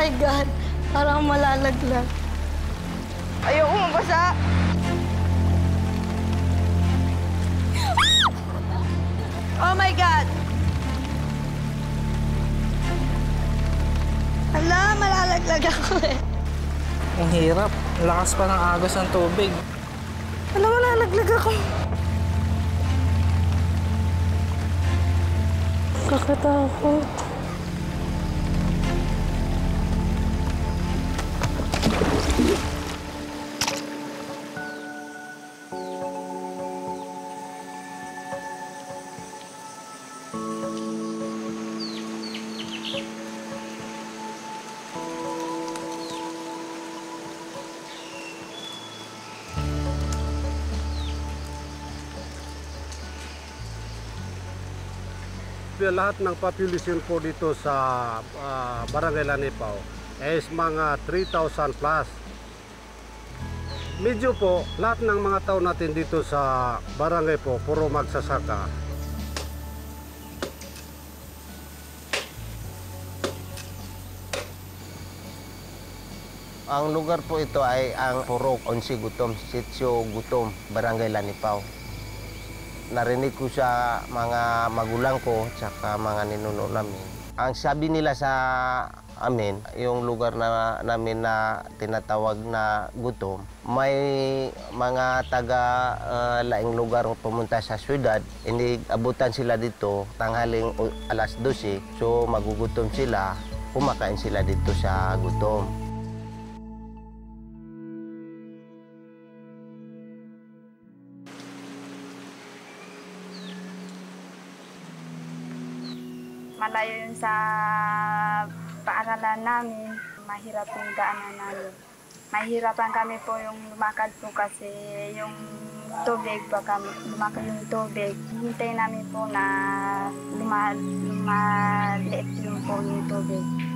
my God, parang malalaglag. Ayoko mabasa. Oh my God! Ala, malalaglag ako eh. Ang hirap. Lakas pa ng agos ng tubig. Ala, malalaglag ako. Kakatakot. Lahat ng population po dito sa ah, Barangay Lanipaw is mga 3,000 plus. Medyo po, lahat ng mga tao natin dito sa barangay po, puro magsasaka. Ang lugar po ito ay ang Purok, Onsi Gutom, Sitio Gutom, Barangay Lanipaw. Narinig ko sa mga magulang ko tsaka mga ninuno namin. Ang sabi nila sa amin, yung lugar na namin na tinatawag na gutom, may mga taga ah, laing lugar pumunta sa syudad, hindi abutan sila dito tanghaling alas 12, so magugutom sila, kumakain sila dito sa gutom. Malayo yun sa paaralan namin. Mahirap yung daanan namin. Mahirapan kami po yung lumakad po kasi yung tubig pa kami, lumakad yung tubig. Hintay namin po na luma, lumaliit yung po yung tubig.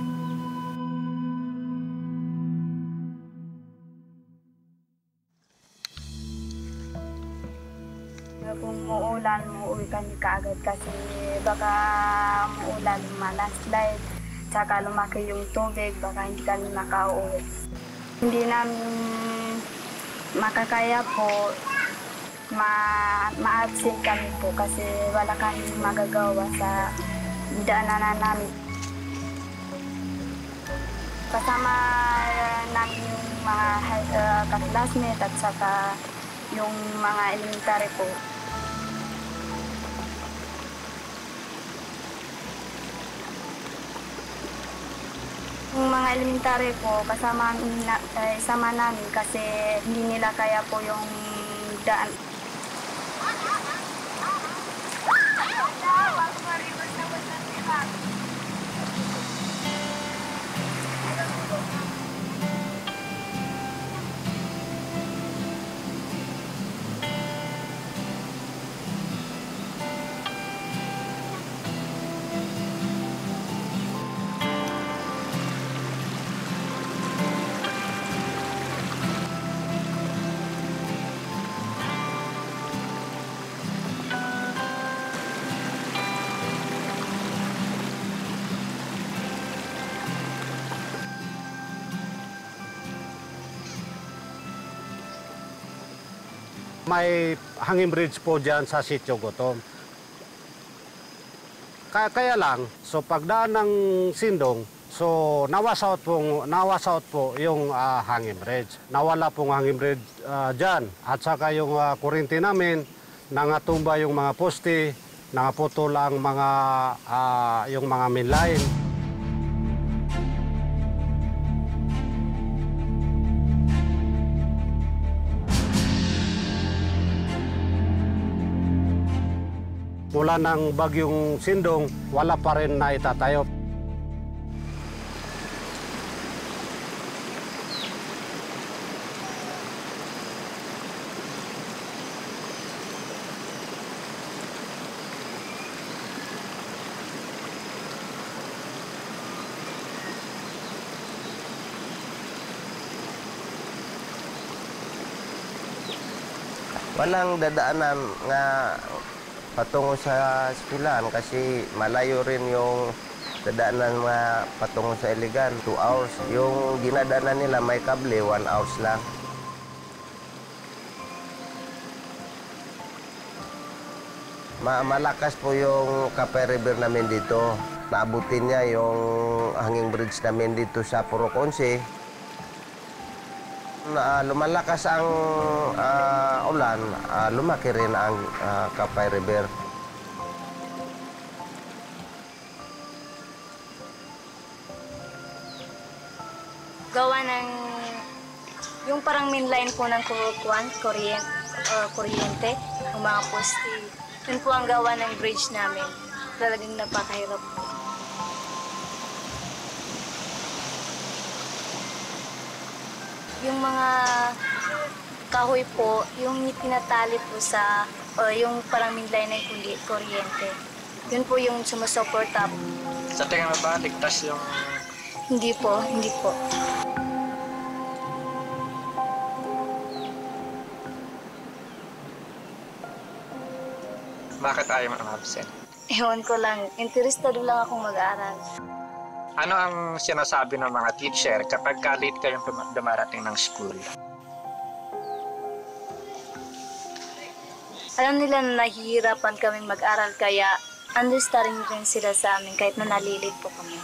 Kung muulan, muuwi kami kaagad kasi baka muulan, malandslide, tsaka lumaki yung tubig, baka hindi kami makauwi. Hindi namin makakaya po, ma ma-absent kami po kasi wala kami magagawa sa daanan namin. Kasama namin yung mga uh, kaklasmate at saka yung mga elementary po. Yung mga elementary po, kasama, na, eh, sama namin kasi hindi nila kaya po yung daan. May hanging bridge po dyan sa Sitio Gutom. Kaya, kaya lang, so pagdaan ng Sindong, so nawasout po, nawasout po yung ah, hanging bridge. Nawala pong hanging bridge ah, dyan. At saka yung uh, kurinti namin, nangatumba yung mga poste, nangaputol ang mga, ah, yung mga main line. Mula ng bagyong Sindong, wala pa rin na itatayo. Walang dadaanan nga patungo sa eskwelahan kasi malayo rin yung dadaanan mga patungo sa Iligan, 2 hours. Yung ginadaanan nila may kable, 1 hours lang. Ma malakas po yung Kapay River namin dito. Naabutin niya yung hanging bridge namin dito sa Purok 11. Na lumalakas ang ah, ulan, ah, lumaki rin ang ah, Kapay River. gawa ng yung parang main line po ng kuwan, kuryente, uh, kuryente, yung mga poste. Yun po ang gawa ng bridge namin. Talagang napakahirap po. Yung mga kahoy po, yung tinatali po sa, uh, yung parang line ng kuli- kuryente. Yun po yung sumusuporta. Sa tingin mo ba, ligtas yung Hindi po, hindi po. bakit ayaw mo absent? Ewan ko lang, interesado lang akong mag-aaral. Ano ang sinasabi ng mga teacher kapag ka late kayong dumarating ng school? Alam nila na nahihirapan kaming mag-aral kaya understanding rin sila sa amin kahit na nalilit po kami.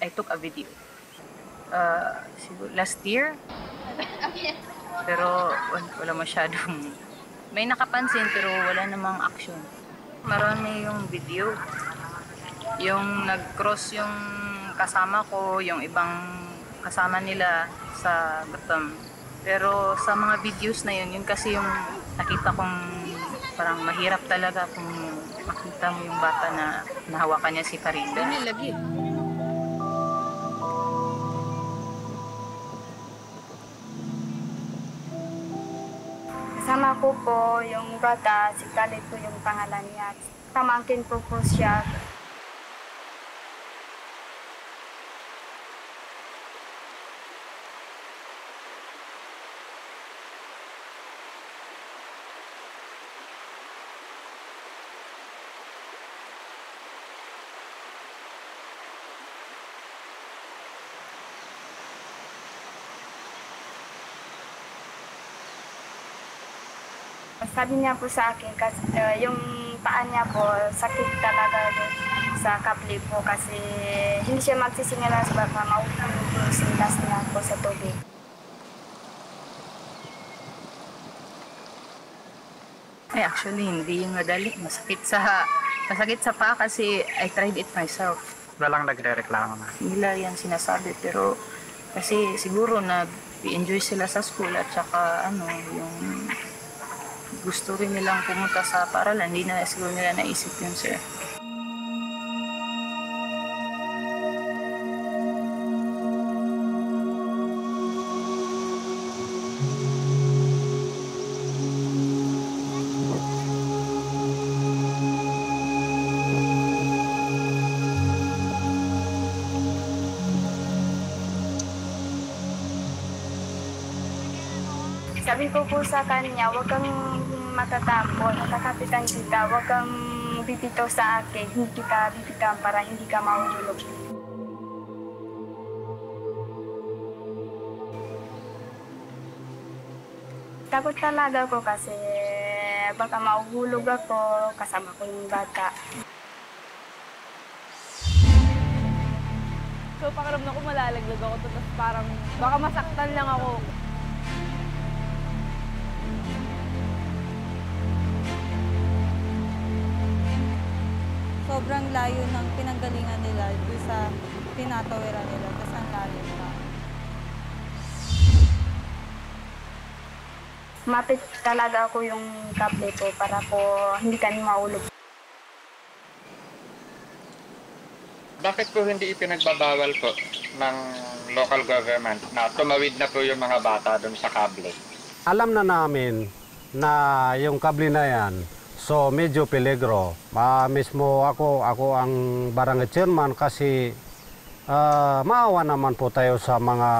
I took a video. Uh, siguro last year. pero wal- wala masyadong... May nakapansin pero wala namang action. Marami yung video. Yung nag-cross yung kasama ko, yung ibang kasama nila sa Gutom. Pero sa mga videos na yun, yun kasi yung nakita kong parang mahirap talaga kung makita mo yung bata na nahawakan niya si Farinda. lagi. Kasama po yung bata, si Khalid po yung pangalan niya. Pamangkin po po siya. Sabi niya po sa akin, kasi, uh, yung paa niya po, sakit talaga doon sa kapli po kasi hindi siya magsisingalas baka maupulog yung sintas niya po sa tubig. Ay, actually, hindi yung madali. Masakit sa, masakit sa paa kasi I tried it myself. Walang nagre-reklamo na. Nila yan sinasabi, pero kasi siguro nag-enjoy sila sa school at saka ano, yung gusto rin nilang pumunta sa paralan. Hindi na siguro nila naisip yun, sir. Sabi ko po sa kanya, huwag kang matatapon, nakakapitan kita, huwag kang bibitaw sa akin, hindi kita bibitawan para hindi ka mahulog. Takot talaga ako kasi baka mahuhulog ako, kasama ko yung bata. So, pakiramdam ko malalaglag ako. Tapos parang, baka masaktan lang ako. Sobrang layo ng pinanggalingan nila doon sa tinatawiran nila. Tapos ang layo pa. Mapit talaga ako yung kable po para po hindi kami maulog. Bakit po hindi ipinagbabawal po ng local government na tumawid na po yung mga bata doon sa kable? Alam na namin na yung kable na yan, so medyo peligro. Ah, mismo ako, ako ang barangay chairman kasi ah, maawa naman po tayo sa mga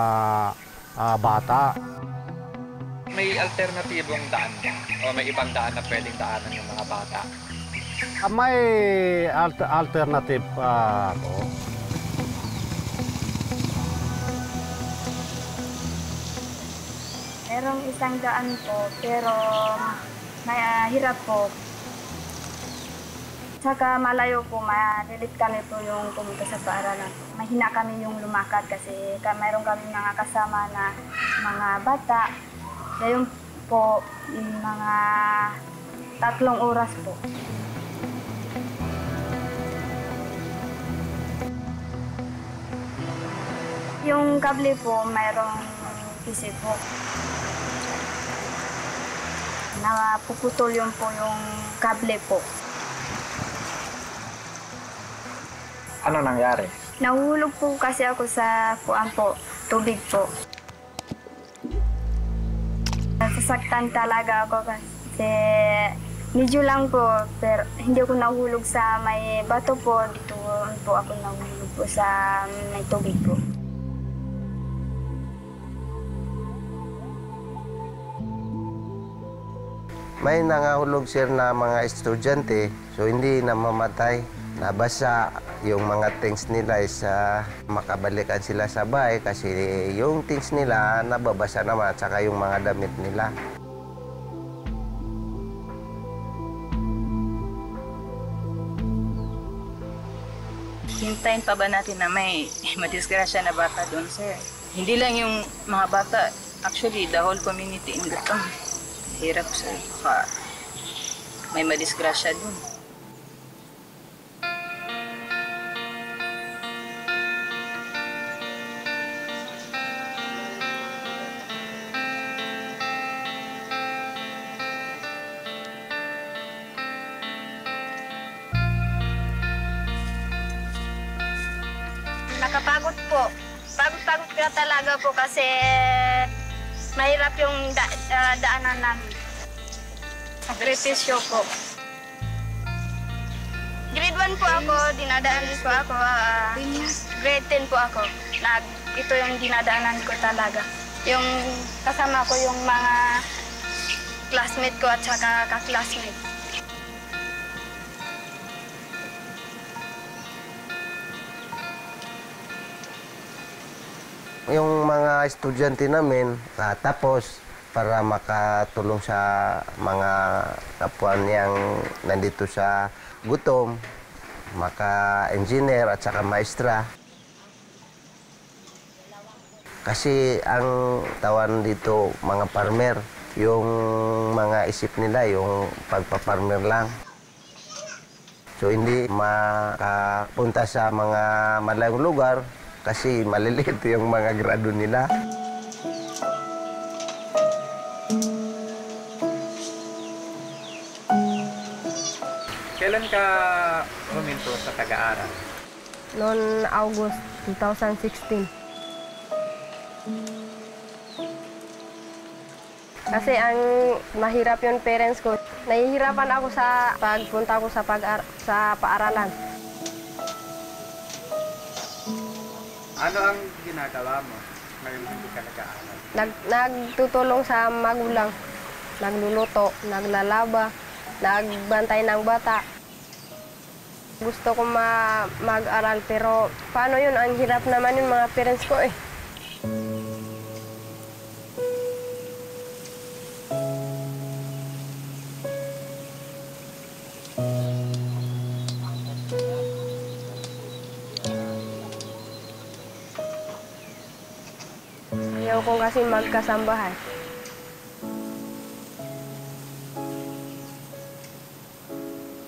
ah, bata. May alternatibong daan o may ibang daan na pwedeng daanan ng mga bata? Ah, may alt- alternative pa po. Merong isang daan po, pero mahirap po. Saka malayo po, malilit kami po yung pumunta sa paaralan. Mahina kami yung lumakad kasi ka, mayroon kami mga kasama na mga bata. Ngayon po, mga tatlong oras po. Yung kable po, mayroong PC po. Napuputol yun po yung kable po. Ano nangyari? Nahulog po kasi ako sa kuan po, tubig po. Nasasaktan talaga ako kasi medyo lang po, pero hindi ako nahulog sa may bato po. Dito po ako nahulog po sa may tubig po. May nangahulog sir na mga estudyante, so hindi na mamatay. Nabasa yung mga things nila is ah, makabalikan sila sa bahay kasi yung things nila nababasa naman at saka yung mga damit nila. Hintayin pa ba natin na may madisgrasya na bata doon, sir? Hindi lang yung mga bata, actually, the whole community in Gatong. Hirap, sir. Baka may madisgrasya doon. Yung da- ah, daanan namin. Sakripisyo po. Grade 1 po ako, dinadaanan po ako. ah, grade 10 po ako. Nag, ito yung dinadaanan ko talaga. Yung kasama ko yung mga classmate ko at saka ka-classmate. Yung mga estudyante namin, ah, tapos para makatulong sa mga kapwa niyang nandito sa gutom, maka-engineer at saka maestra. Kasi ang tawan dito mga farmer, yung mga isip nila yung pagpa-farmer lang. So hindi makapunta sa mga malayong lugar kasi maliliit yung mga grado nila. Kailan ka huminto sa pag-aaral? noon August 2016. Kasi ang mahirap yung parents ko. Nahihirapan ako sa pagpunta ko sa pag sa paaralan. Ano ang ginagawa mo ngayon hindi ka nag-aaral? Nag, nagtutulong sa magulang. Nagluluto, naglalaba, nagbantay ng bata. Gusto ko ma mag-aral pero paano yun? Ang hirap naman yung mga parents ko eh. Ayaw kasi magkasambahay.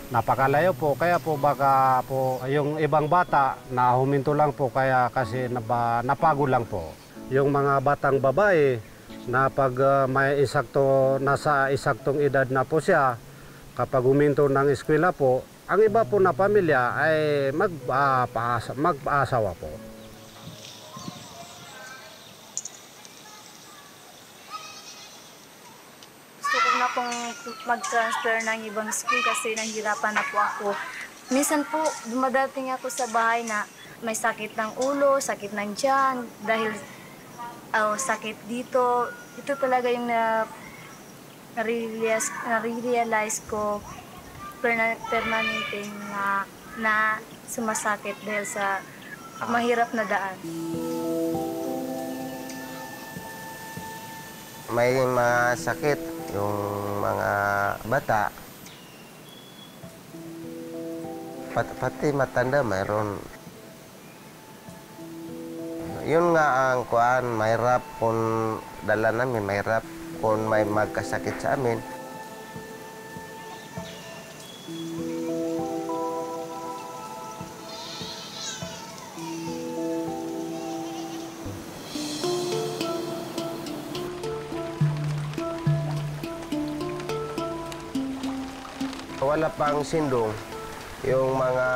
Napakalayo po, kaya po baka po yung ibang bata na huminto lang po kaya kasi naba, napago lang po. Yung mga batang babae na pag ah, may isakto, nasa isaktong edad na po siya, kapag huminto ng eskwela po, ang iba po na pamilya ay magpaasa, magpaasawa po. Mag-transfer ng ibang school kasi nahihirapan na po ako. Minsan po, dumadating ako sa bahay na may sakit ng ulo, sakit ng tiyan, dahil oh, sakit dito. Ito talaga yung na nare-realize, nare-realize ko perna- permanente na, na sumasakit dahil sa mahirap na daan. May mga sakit yung mga bata. Pat, pati matanda mayroon. Yun nga ang kuan, mahirap kung dala namin, mahirap kung may magkasakit sa amin. Pang sindong, yung mga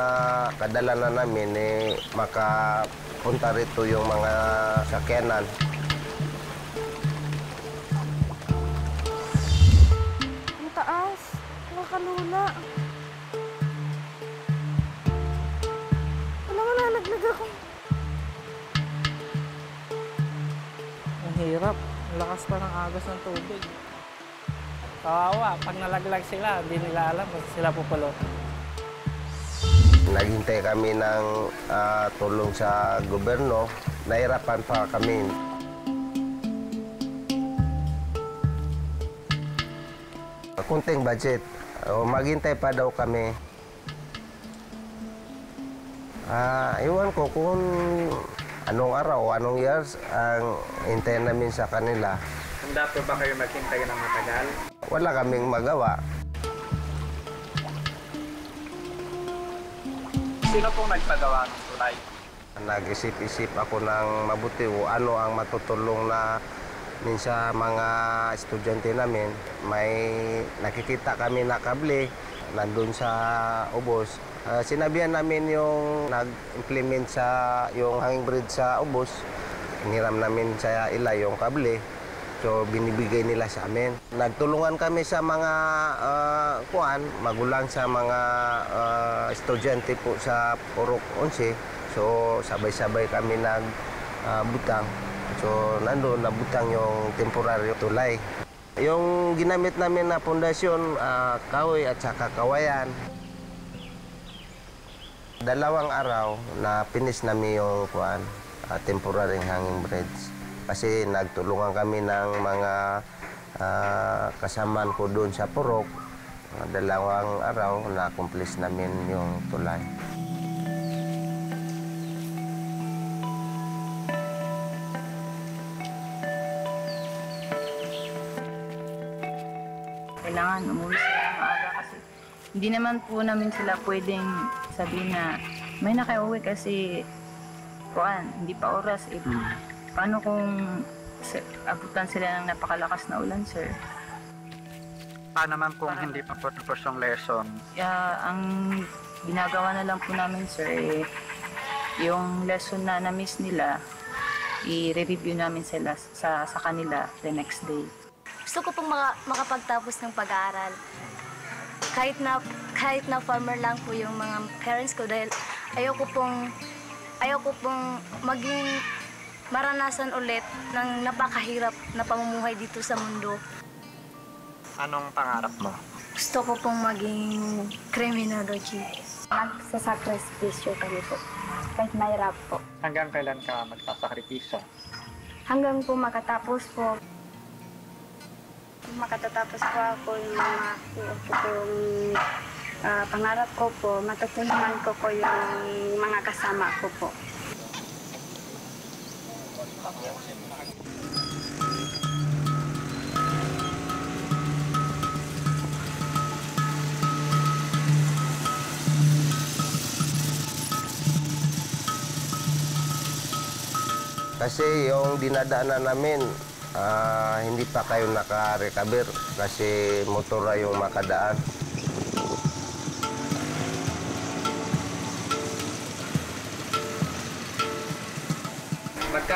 kadalanan namin eh, makapunta rito yung mga sakyanan. Ang taas. Nakakalula. Wala nga nalaglag ako. Ang hirap. Ang lakas pa ng agos ng tubig. Kawawa, pag nalaglag sila, hindi nila alam kung sila pupulot. Naghintay kami ng ah, tulong sa gobyerno. Nahirapan pa kami. Kunting budget. O, maghintay pa daw kami. Ah, iwan ko kung anong araw, anong years ang hintayin namin sa kanila. Handa po ba kayo maghintay ng matagal? Wala kaming magawa. Sino pong nagpagawa ng tulay? Nag-isip-isip ako ng mabuti o ano ang matutulong na minsa mga estudyante namin. May nakikita kami na kable nandun sa ubos. Ah, sinabihan namin yung nag-implement sa yung hanging bridge sa ubos. Hiniram namin sa ila yung kable. So binibigay nila sa amin. Nagtulungan kami sa mga ah, kuan, magulang sa mga ah, estudyante po sa Purok 11. So sabay-sabay kami nag ah, butang. So nandoon nabutang yung temporary tulay. Yung ginamit namin na pundasyon, ah, kahoy at saka kawayan. Dalawang araw na finish namin yung kuan, ah, temporary hanging bridge. Kasi nagtulungan kami ng mga ah, kasamaan ko doon sa Purok. Dalawang araw na accomplish namin yung tulay. kailangan umuwi sila ng aga kasi hindi naman po namin sila pwedeng sabihin na may nakauwi kasi kuan, hindi pa oras. Eh, paano kung abutan sila ng napakalakas na ulan, sir? Paano naman kung hindi pa po tapos yung lesson? Kaya ang ginagawa na lang po namin, sir, eh, yung lesson na na-miss nila, i-review namin sila sa, sa kanila the next day. Gusto ko pong maka- makapagtapos ng pag-aaral. Kahit na kahit na farmer lang po yung mga parents ko dahil ayoko pong ayoko pong maging maranasan ulit ng napakahirap na pamumuhay dito sa mundo. Anong pangarap mo? Gusto ko pong maging criminology. Nagsasakripisyo kami po. Kahit mahirap po. Hanggang kailan ka magsasakripisyo? Hanggang po makatapos po. Makatatapos po ako yung mga yung, ah, pangarap ko po, matutulungan ko po yung mga kasama ko po. Kasi yung dinadaanan namin, ah, hindi pa kayo naka-recover kasi motora yung makadaan.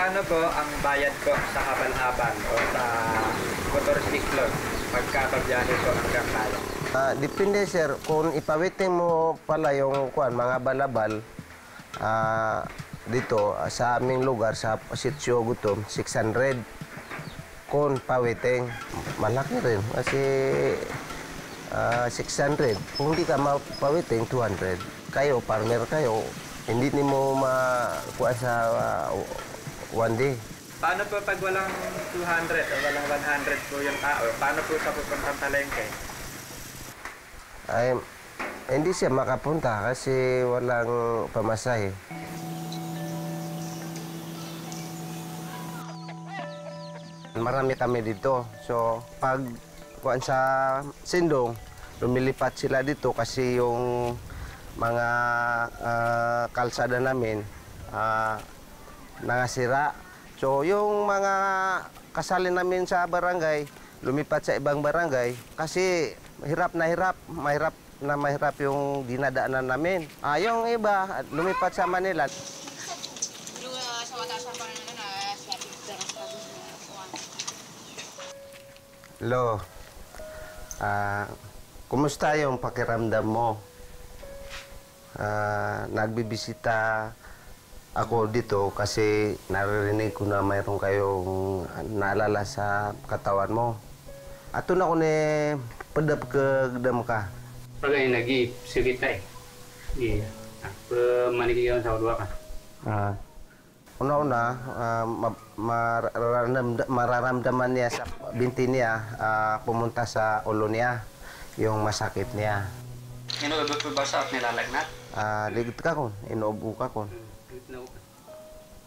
Magkano po ang bayad ko sa habal-habal o sa motorsiklo pagkakabiyahe ko hanggang kaya? Ah, depende sir, kung ipawitin mo pala yung kuan, mga balabal, ah, dito ah, sa aming lugar sa Sitio Gutom 600 kung pawiting malaki rin. Kasi ah, 600 kung di ka mapawiting 200 kayo partner kayo hindi ni mo makuha sa ah, one day Paano po pag walang 200 o walang 100 po yung tao? Paano po sa pupuntang palengke? ay hindi siya makapunta kasi walang pamasahe. Marami kami dito. So, pag kuan sa Sindong, lumilipat sila dito kasi yung mga ah, kalsada namin ah, nangasira. So, yung mga kasali namin sa barangay, lumipat sa ibang barangay kasi hirap na hirap, mahirap na mahirap yung dinadaanan namin. Ah, yung iba, lumipat sa Manila. Lo, ah, kumusta yung pakiramdam mo? Ah, nagbibisita ako dito kasi naririnig ko na mayroon kayong naalala sa katawan mo. Ato na ko ni padap ke gedam ka. Pagay lagi sikit tay. Iya. Apa manikiyan sa dua ka. Ah. Una-una, ah, ma- mararamdam- mararamdaman niya sa binti niya ah, pumunta sa ulo niya, yung masakit niya. Inuubot po ba sa nilalagnat? Ah, ligit ka kon, inuubo ka kon.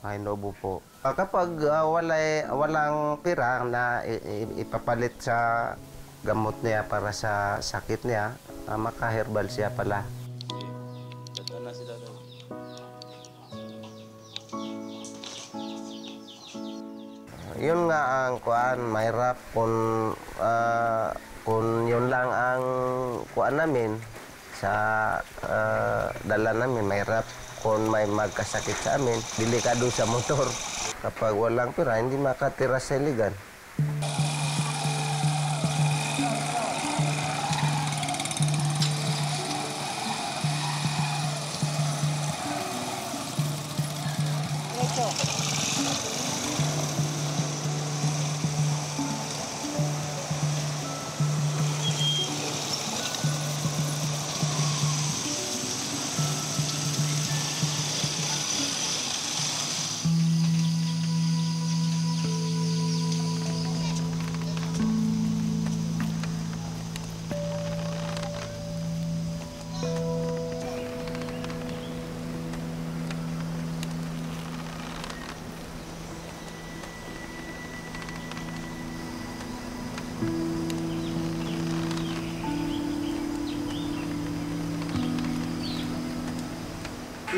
Ay, inuubo po. Ah, kapag ah, walay, walang pira na ipapalit sa gamot niya para sa sakit niya, ah, makaherbal siya pala. Yun nga ang kuan, mahirap kung ah, kung yun lang ang kuan namin sa ah, dala namin, mahirap kung may magkasakit sa amin, delikado sa motor. Kapag walang pera, hindi makatira sa iligan.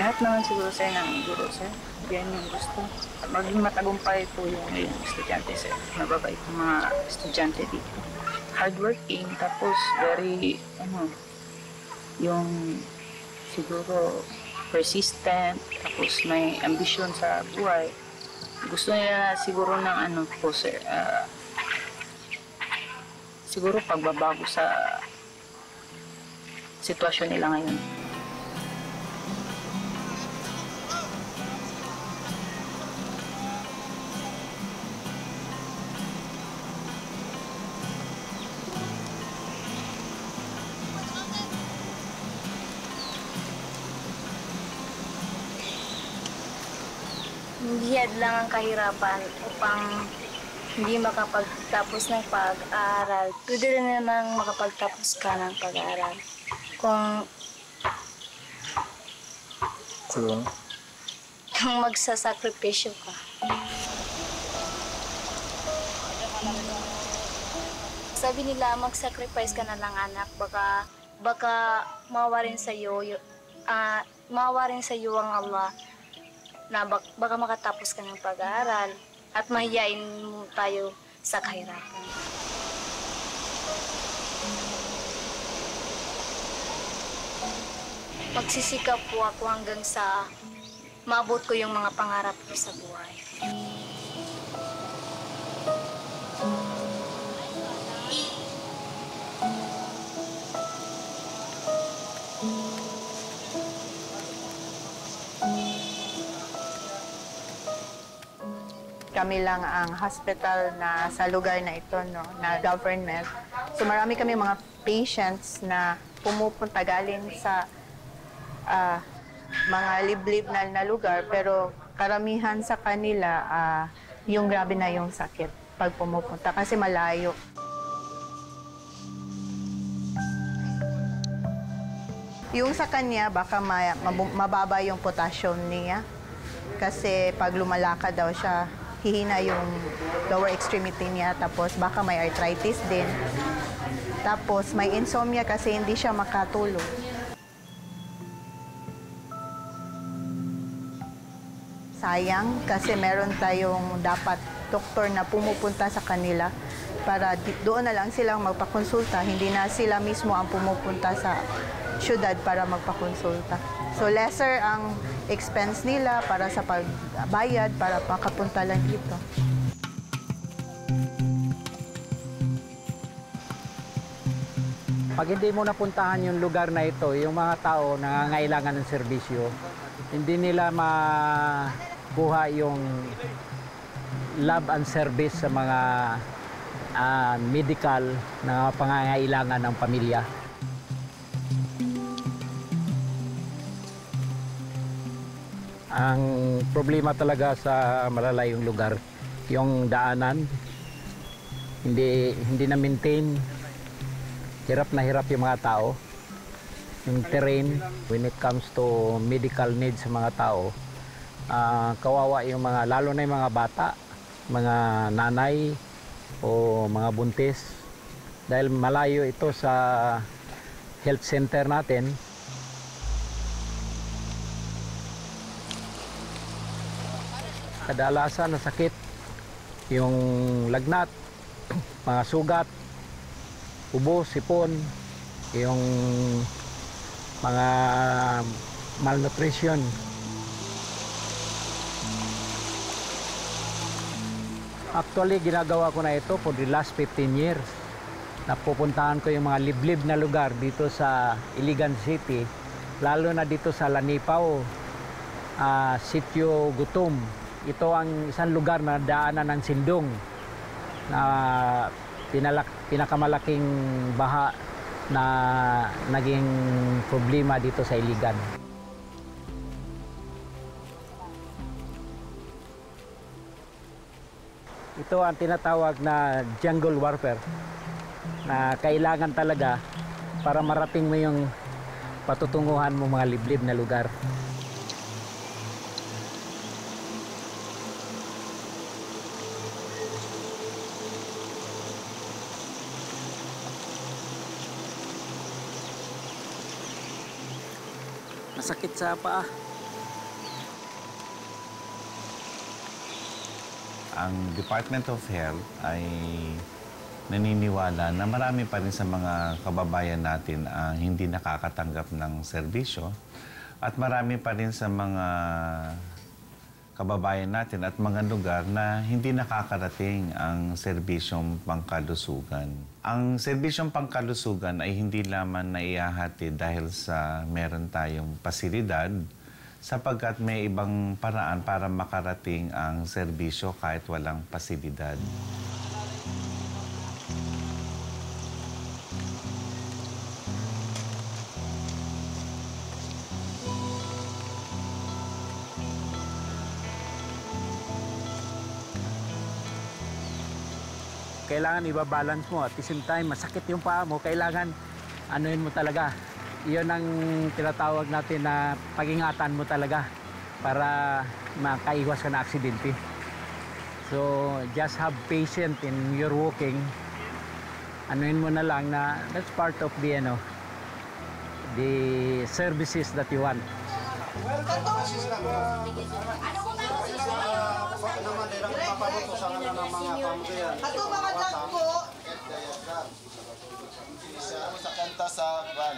Lahat naman siguro sir ng guro sir. Yan yung gusto. Maging matagumpay po yung, yung estudyante sir. Mababait yung mga estudyante dito. Hardworking, tapos very, ano, yung siguro persistent, tapos may ambisyon sa buhay. Gusto nila siguro ng ano po sir, ah, siguro pagbabago sa sitwasyon nila ngayon. Lang ang kahirapan upang hindi makapagtapos ng pag-aaral. Pwede rin namang makapagtapos ka ng pag-aaral. Kung Kung kung magsasakripisyo ka. Sabi nila, mag-sacrifice ka na lang anak. Baka, baka mawarin sa iyo, ah, mawarin sa iyo ang Allah na bak- baka makatapos ka ng pag-aaral at mahiyain mo tayo sa kahirapan. Magsisikap po ako hanggang sa maabot ko yung mga pangarap ko sa buhay. Kami lang ang hospital na sa lugar na ito, no, na government. So marami kami mga patients na pumupunta galing sa ah, mga liblib na, na lugar, pero karamihan sa kanila, ah, yung grabe na yung sakit pag pumupunta kasi malayo. Yung sa kanya, baka mababa yung potassium niya. Kasi pag lumalakad daw siya, hihina yung lower extremity niya. Tapos baka may arthritis din. Tapos may insomnia kasi hindi siya makatulog. Sayang kasi meron tayong dapat doktor na pumupunta sa kanila para doon na lang silang magpakonsulta. Hindi na sila mismo ang pumupunta sa syudad para magpakonsulta. So lesser ang expense nila para sa pagbayad para makapunta lang dito. Pag hindi mo napuntahan yung lugar na ito, yung mga tao nangangailangan ng serbisyo, hindi nila makuha yung love and service sa mga ah, medical na pangangailangan ng pamilya. Ang problema talaga sa malalayong lugar, yung daanan, hindi hindi na maintain hirap na hirap yung mga tao. Yung terrain, when it comes to medical needs sa mga tao, ah, kawawa yung mga, lalo na yung mga bata, mga nanay o mga buntis. Dahil malayo ito sa health center natin, kadalasan na sakit yung lagnat, mga sugat, ubo, sipon, yung mga malnutrition. Actually, ginagawa ko na ito for the last 15 years. Napupuntahan ko yung mga liblib na lugar dito sa Iligan City, lalo na dito sa Lanipao, ah, Sitio Gutom. Ito ang isang lugar na daanan ng sindong na pinalak, pinakamalaking baha na naging problema dito sa Iligan. Ito ang tinatawag na jungle warfare na kailangan talaga para marating mo yung patutunguhan mo mga liblib na lugar. Masakit sa paa. ang Department of Health ay naniniwala na marami pa rin sa mga kababayan natin ang hindi nakakatanggap ng serbisyo at marami pa rin sa mga kababayan natin at mga lugar na hindi nakakarating ang serbisyong pangkalusugan. Ang serbisyong pangkalusugan ay hindi lamang naiahati dahil sa meron tayong pasilidad sapagkat may ibang paraan para makarating ang serbisyo kahit walang pasilidad. Kailangan ibabalance mo at the same time masakit yung paa mo kailangan anuin mo talaga. Iyon ang tinatawag natin na pag-ingatan mo talaga para makaiwas ka na aksidente. So just have patience in your walking. Anuin mo na lang na that's part of the ano the services that you want Ato mga dlag po. Sa kanta sa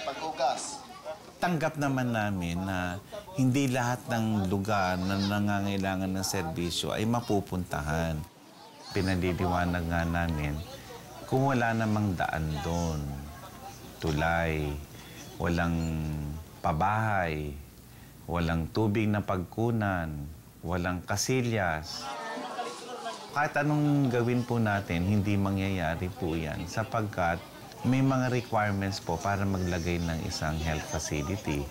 paghugas. Tanggap naman namin na hindi lahat ng lugar na nangangailangan ng serbisyo ay mapupuntahan. Pinaliliwanag nga namin kung wala namang daan doon, tulay, walang pabahay, walang tubig na pagkunan, walang kasilyas, Kahit anong gawin po natin, hindi mangyayari po yan sapagkat may mga requirements po para maglagay ng isang health facility.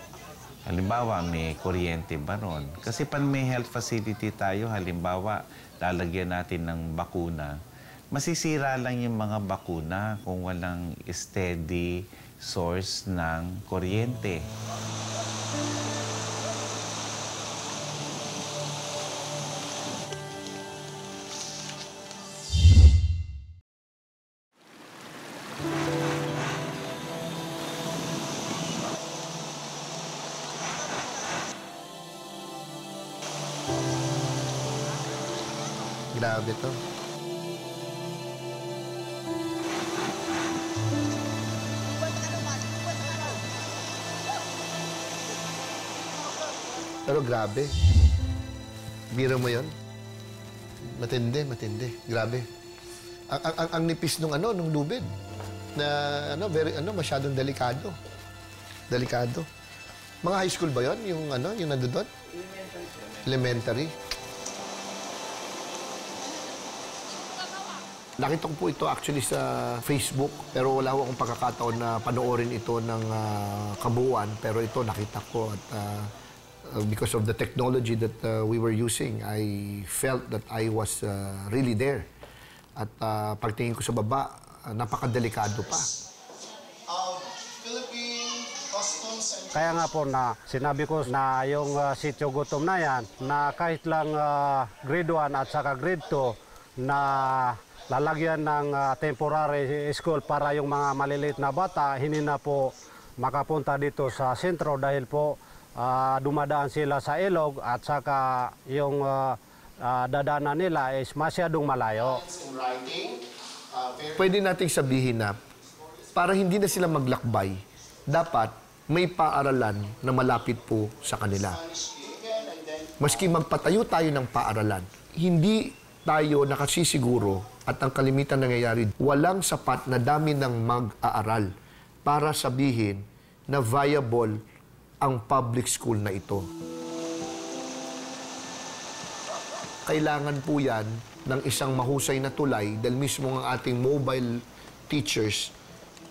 Halimbawa, may kuryente ba ron? Kasi pan may health facility tayo, halimbawa, lalagyan natin ng bakuna, masisira lang yung mga bakuna kung walang steady source ng kuryente. Grabe to. Pero grabe. Biro mo yon? Matindi, matindi. Grabe. Ang, ang, ang, nipis nung ano, nung lubid. Na ano, very, ano, masyadong delikado. Delikado. Mga high school ba yon Yung ano, yung nandun doon? Elementary. Nakita ko po ito actually sa Facebook, pero wala ko akong pagkakataon na panoorin ito ng ah, kabuuan. Pero ito nakita ko at uh, because of the technology that uh, we were using, I felt that I was uh, really there. At uh, pagtingin ko sa baba, uh, napakadelikado pa. And Kaya nga po na sinabi ko na yung uh, sityo gutom na yan, na kahit lang uh, grade 1 at saka grade 2 na lalagyan ng uh, temporary school para yung mga maliliit na bata, hindi na po makapunta dito sa sentro dahil po uh, dumadaan sila sa ilog at saka yung uh, uh, dadaanan nila is masyadong malayo. Pwede nating sabihin na para hindi na sila maglakbay, dapat may paaralan na malapit po sa kanila. Maski magpatayo tayo ng paaralan, hindi tayo nakasisiguro at ang kalimitan nangyayari, walang sapat na dami ng mag-aaral para sabihin na viable ang public school na ito. Kailangan po yan ng isang mahusay na tulay dahil mismo ang ating mobile teachers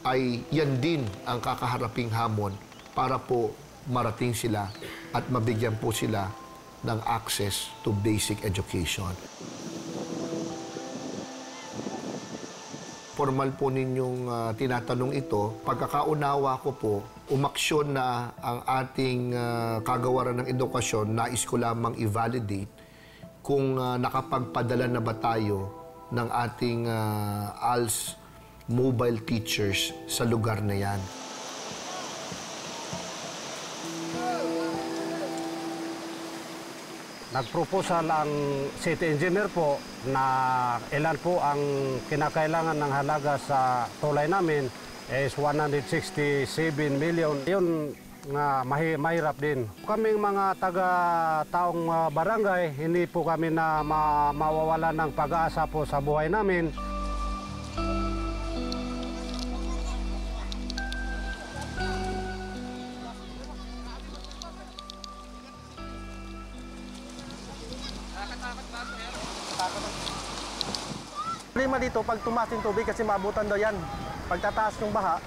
ay yan din ang kakaharaping hamon para po marating sila at mabigyan po sila ng access to basic education. Formal po ninyong ah, tinatanong ito, pagkakaunawa ko po, umaksyon na ang ating ah, kagawaran ng edukasyon, nais ko lamang i-validate kung ah, nakapagpadala na ba tayo ng ating ah, ALS mobile teachers sa lugar na yan. Nag-proposal ang city engineer po na ilan po ang kinakailangan ng halaga sa tulay namin is 167 million. Yun nga mahi, mahirap din. Kaming mga taga-taong ah, barangay, hindi po kami na ma, mawawala ng pag-asa po sa buhay namin. Problema dito, pag tumaas yung tubig kasi maabutan daw yan. Pagtataas ng baha,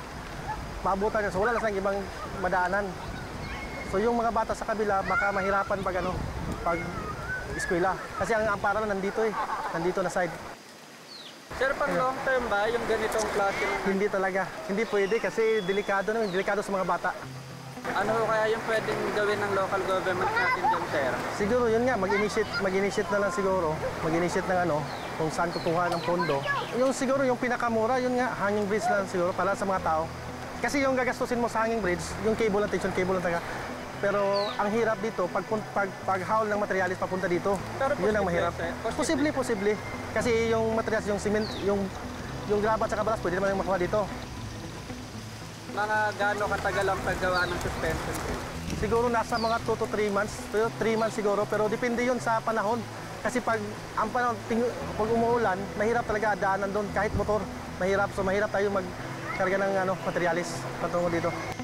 maabutan yan. So wala na silang ibang madaanan. So yung mga bata sa kabila, baka mahirapan pag ano, pag eskwela. Kasi ang ampara na nandito eh, nandito na side. Sir, pang long term ba yung ganitong klase? Hindi talaga. Hindi pwede kasi delikado naman, delikado sa mga bata. Ano kaya yung pwedeng gawin ng local government natin dyan, sir? Siguro yun nga, mag-initiate, mag-initiate na lang siguro. Mag-initiate ng ano, kung saan kukuha ng pondo. Yung siguro yung pinakamura, yun nga, hanging bridge lang siguro para sa mga tao. Kasi yung gagastusin mo sa hanging bridge, yung cable lang, tension cable lang taga. Pero ang hirap dito, pag, pag, pag haul ng materialis papunta dito, Pero yun ang mahirap. sir. Posible, posible. Kasi yung materialis, yung cement, yung, yung graba at saka balas, pwede naman yung makuha dito. Mga gaano katagal ang paggawa ng suspension? Siguro nasa mga 2 to 3 months, 3 months siguro, pero depende yun sa panahon. Kasi pag ang panahon, ting, pag umuulan, mahirap talaga daanan doon kahit motor. Mahirap, so mahirap tayo magkarga ng ano, materialis patungo dito.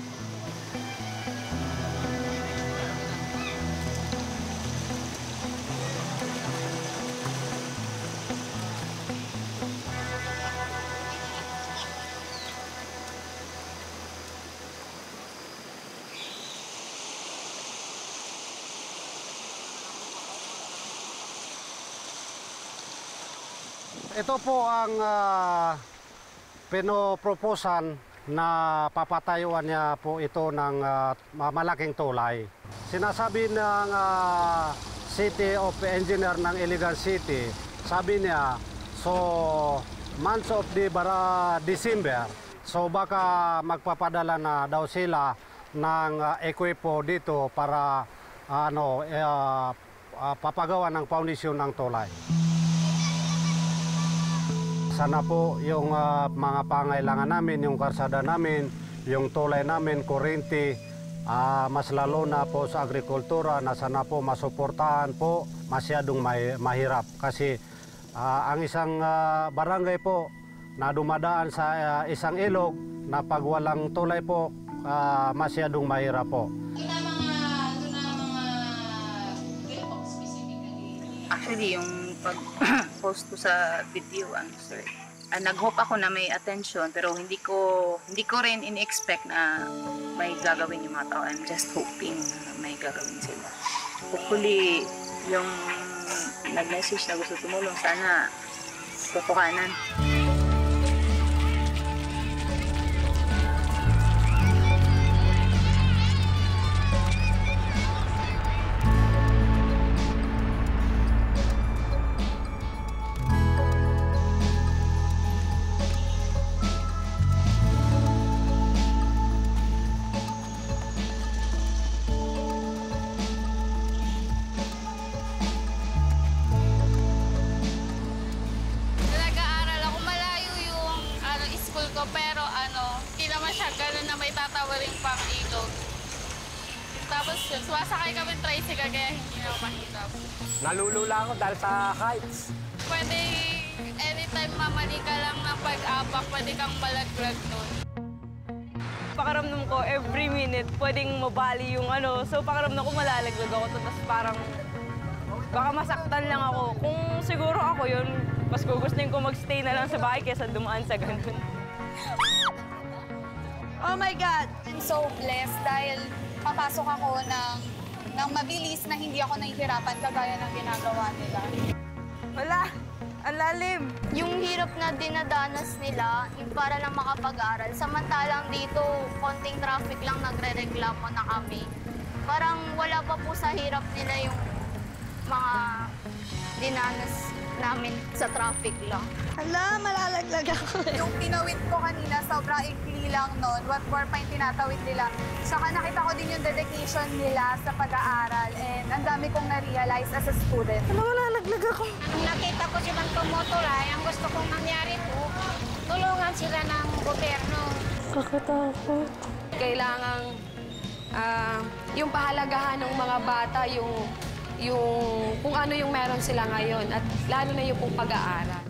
Ito po ang uh, pinoproposan na papatayuan niya po ito ng ah, malaking tulay. Sinasabi ng ah, City of Engineer ng Iligan City, sabi niya, so months of the bara December, so baka magpapadala na daw sila ng ah, ekwipo dito para ano eh, ah, ah, papagawa ng foundation ng tulay. Sana po yung ah, mga pangailangan namin, yung karsada namin, yung tulay namin, kuryente, ah, mas lalo na po sa agrikultura na sana po masuportahan po masyadong may- mahirap. Kasi ah, ang isang ah, barangay po na dumadaan sa ah, isang ilog na pag walang tulay po, ah, masyadong mahirap po. Actually, yung pag-post ko sa video, ano, sir, ah, nag-hope ako na may attention, pero hindi ko, hindi ko rin in-expect na may gagawin yung mga tao. I'm just hoping na may gagawin sila. Hopefully, yung nag-message na gusto tumulong, sana tutukanan. Heights. Pwede anytime mamali ka lang ng pag-apak, pwede kang malaglag nun. Pakiramdam ko, every minute, pwedeng mabali yung ano. So, pakiramdam ko malalaglag ako. Tapos parang, baka masaktan lang ako. Kung siguro ako yun, mas gugustuhin ko magstay na lang sa bahay kaysa dumaan sa ganun. Oh my God! I'm so blessed dahil papasok ako ng, ng mabilis na hindi ako nahihirapan kagaya ng ginagawa nila. Wala! Ang lalim! Yung hirap na dinadanas nila, yung para lang makapag-aral. Samantalang dito, konting traffic lang nagre-reklamo na kami. Parang wala pa po sa hirap nila yung mga dinanas namin sa traffic lang. Hala, malalaglag ako. yung tinawid ko kanina, sobrang ikli lang nun. What more pa yung tinatawid nila. Saka nakita ko din yung dedication nila sa pag-aaral. And ang dami kong na-realize as a student. Hala, malalaglag ako. Nung nakita ko si Mang Tumutulay, ang gusto kong mangyari po, tulungan sila ng gobyerno. Kakatakot. Kailangang ah, yung pahalagahan ng mga bata, yung, yung kung ano yung meron sila ngayon at lalo na yung pag-aaral.